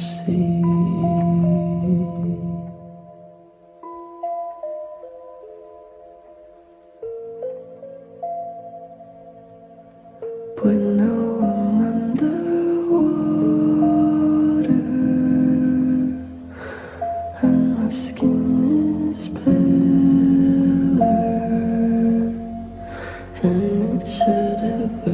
sea. But now I'm underwater and my skin is paler than it should ever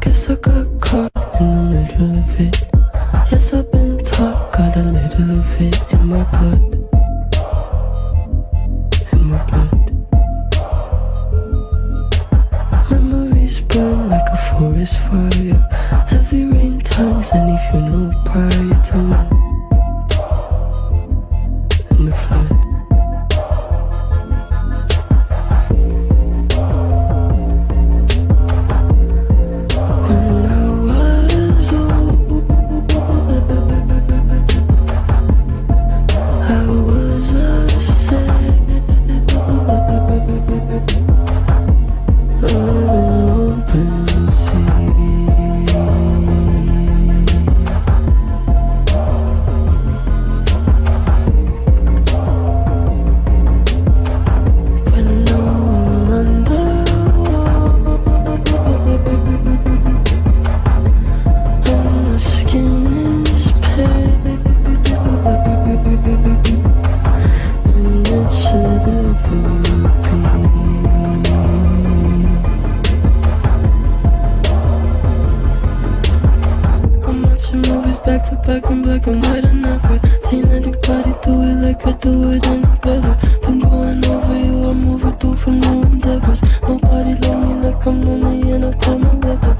Guess I got caught in the middle of it. Yes, I've been taught, got a little of it in my blood. In my blood. Memories burn like a forest fire. Heavy rain turns any funeral pyre to melt. Back to back in black and white and never seen anybody do it like I do it any better. Been going over you, I'm overdue for new endeavors. Nobody love me like I'm lonely and I my weather.